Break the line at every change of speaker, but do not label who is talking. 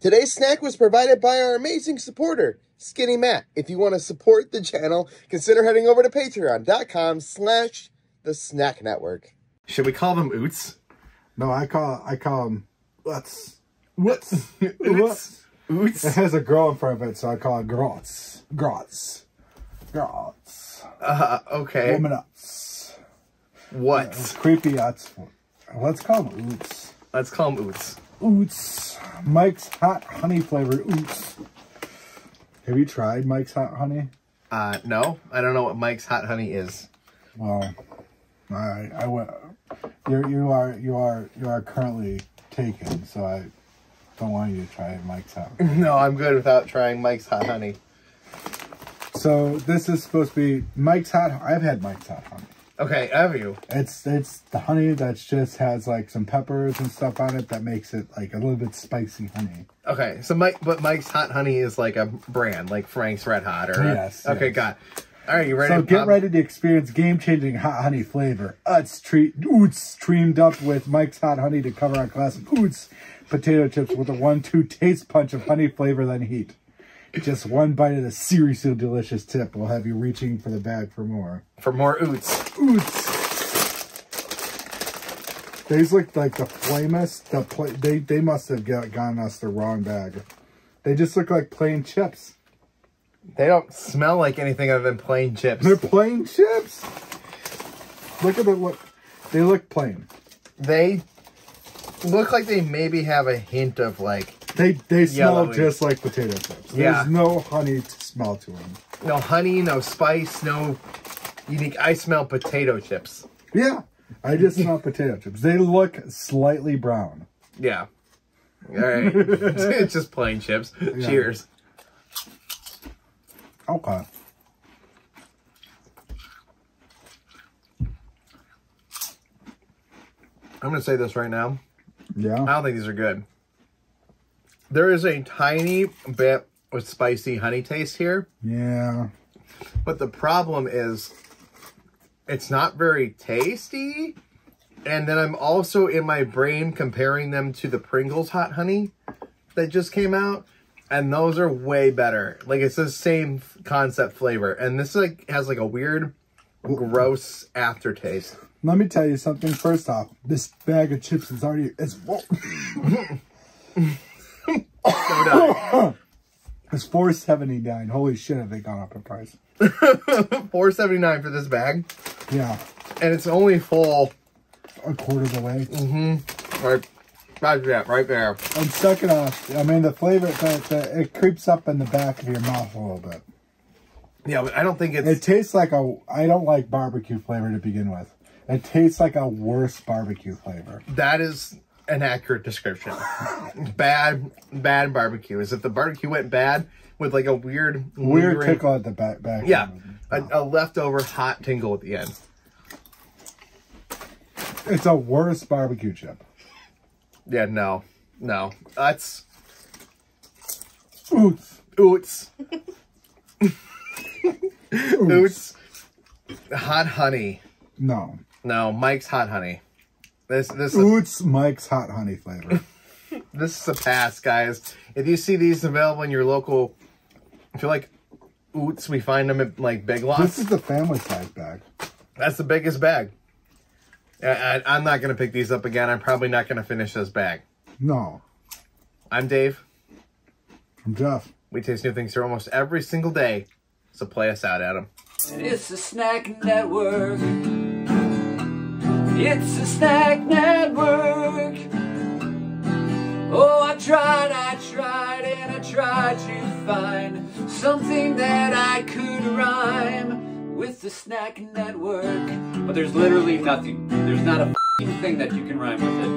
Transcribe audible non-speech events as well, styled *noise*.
Today's snack was provided by our amazing supporter, Skinny Matt. If you want to support the channel, consider heading over to patreon.com slash the snack network.
Should we call them oots?
No, I call I call them what's what's
Oots? Oots?
It has a girl in front of it, so I call it grots. Grots. Grots.
Uh, okay.
Womanuts.
What?
Creepy uts. Let's call them oots.
Let's call them oots.
Oots. Mike's hot honey flavored oots. Have you tried Mike's hot honey?
Uh, no, I don't know what Mike's hot honey is.
Well, I I went. You you are you are you are currently taken, so I don't want you to try Mike's hot. *laughs*
No, I'm good without trying Mike's hot honey.
So this is supposed to be Mike's hot. I've had Mike's hot honey.
Okay, I have you?
It's it's the honey that just has like some peppers and stuff on it that makes it like a little bit spicy honey.
Okay, so Mike, but Mike's hot honey is like a brand, like Frank's Red Hot, or
Yes,
Okay,
yes.
got. it. All right, you ready?
So
to
get
pop?
ready to experience game-changing hot honey flavor. Uts treat oots streamed up with Mike's hot honey to cover our classic oots potato chips with a one-two taste punch of honey flavor then heat. Just one bite of the seriously delicious tip will have you reaching for the bag for more.
for more oots.
Oots. These look like the flamest. The pla they they must have got, gotten us the wrong bag. They just look like plain chips.
They don't smell like anything other than plain chips.
They're plain chips. Look at the look. They look plain.
They look like they maybe have a hint of like
They they smell
Yellowy.
just like potato chips.
Yeah.
There's no honey to smell to them.
no honey, no spice, no unique. I smell potato chips.
Yeah, I just smell potato chips. They look slightly brown.
Yeah. All right, *laughs* it's just plain chips. Cheers.
Okay.
I'm gonna say this right now.
Yeah.
I don't think these are good. There is a tiny bit of spicy honey taste here,
Yeah.
but the problem is it's not very tasty. And then I'm also in my brain comparing them to the Pringles hot honey that just came out. And those are way better. Like it's the same concept flavor. And this like has like a weird gross aftertaste.
Let me tell you something. First off, this bag of chips is already it's *laughs* *laughs* It's four seventy nine. Holy shit, have they gone up in price? *laughs*
Four seventy nine for this bag.
Yeah,
And it's only full
a quarter of the way. Mm-hmm.
right right there, right there.
And second off, I mean the flavor, the, it creeps up in the back of your mouth a little bit.
Yeah, but I don't think it's
It tastes like a. I don't like barbecue flavor to begin with. It tastes like a worse barbecue flavor.
that is an accurate description. bad bad barbecue. Is if the barbecue went bad with like a weird
Weird
lingering-
tickle at the back. back
Yeah. A, a leftover hot tingle at the end.
It's a worse barbecue chip.
Yeah, no. No. That's
Oots.
oots. *laughs* oots. Hot honey.
No.
No, Mike's hot honey. This this is
Oots Mike's hot honey flavor. *laughs*
this is a pass, guys. If you see these available in your local, if you like oots, we find them at like Big Lots.
this is the family size bag.
That's the biggest bag. I, I, I'm not gonna pick these up again. I'm probably not gonna finish this bag.
No.
I'm Dave.
I'm Jeff.
We taste new things here almost every single day. So play us out, Adam.
It's the Snack Network. It's the Snack Network. Oh, I tried, I tried, and I tried to find something that I could rhyme with the Snack Network. But there's literally nothing. There's not a thing that you can rhyme with it.